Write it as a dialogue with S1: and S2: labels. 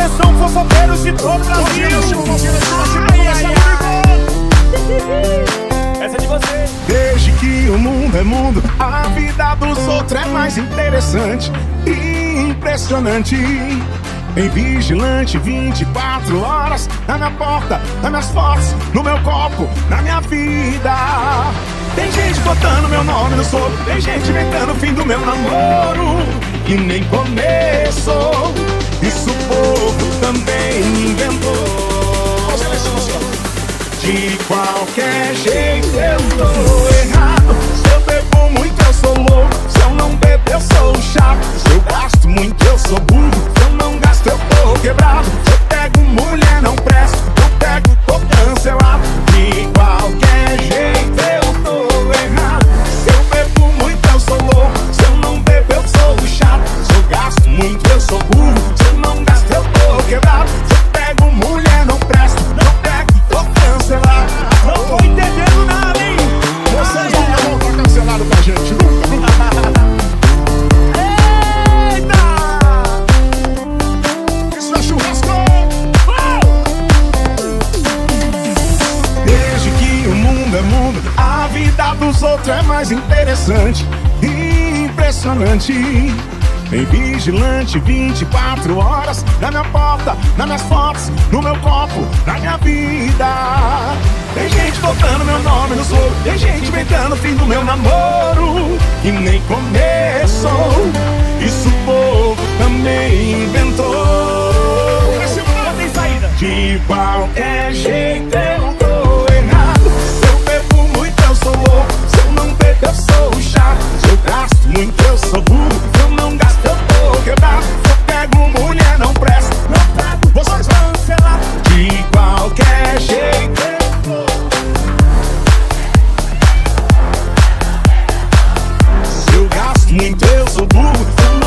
S1: Atenção, fofoceiros de todo o Brasil. Ai, ai, ai. Essa é de.
S2: Desde que o mundo é mundo, a vida dos outros é mais interessante e impressionante. Em vigilante 24 horas Na minha porta, nas minhas fotos No meu copo, na minha vida Tem gente botando meu nome no soro Tem gente inventando o fim do meu namoro E nem começou De qualquer jeito eu tô errado. Se eu bebo muito eu sou louco mundo a vida dos outros é mais interessante e impressionante. Em vigilante 24 horas na minha porta, nas minhas fotos, no meu copo, na minha vida. Tem gente botando meu nome no soro, tem gente inventando o fim do meu namoro. E nem começou, ninguém pensa, o burro